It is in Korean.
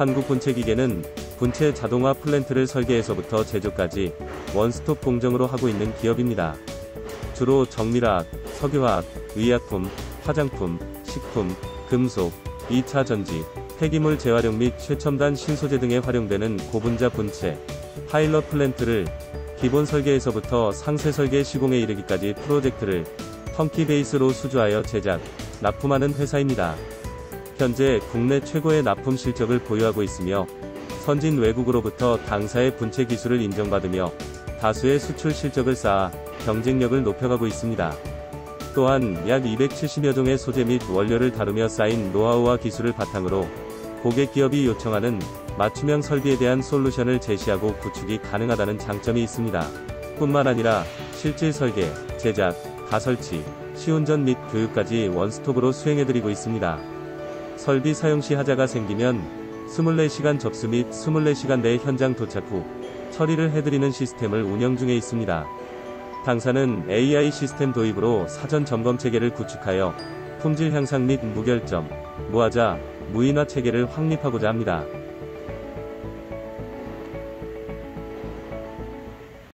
한국 분체 기계는 분체 자동화 플랜트를 설계에서부터 제조까지 원스톱 공정으로 하고 있는 기업입니다. 주로 정밀화학, 석유화학, 의약품, 화장품, 식품, 금속, 2차 전지, 폐기물 재활용 및 최첨단 신소재 등에 활용되는 고분자 분체, 파일럿 플랜트를 기본 설계에서부터 상세 설계 시공에 이르기까지 프로젝트를 턴키 베이스로 수주하여 제작, 납품하는 회사입니다. 현재 국내 최고의 납품 실적을 보유하고 있으며 선진 외국으로부터 당사의 분체 기술을 인정받으며 다수의 수출 실적을 쌓아 경쟁력을 높여가고 있습니다. 또한 약 270여 종의 소재 및 원료를 다루며 쌓인 노하우와 기술을 바탕으로 고객 기업이 요청하는 맞춤형 설비에 대한 솔루션을 제시하고 구축이 가능하다는 장점이 있습니다. 뿐만 아니라 실질 설계, 제작, 가설치, 시운전 및 교육까지 원스톱으로 수행해드리고 있습니다. 설비 사용 시 하자가 생기면 24시간 접수 및 24시간 내에 현장 도착 후 처리를 해드리는 시스템을 운영 중에 있습니다. 당사는 AI 시스템 도입으로 사전 점검 체계를 구축하여 품질 향상 및 무결점, 무하자, 무인화 체계를 확립하고자 합니다.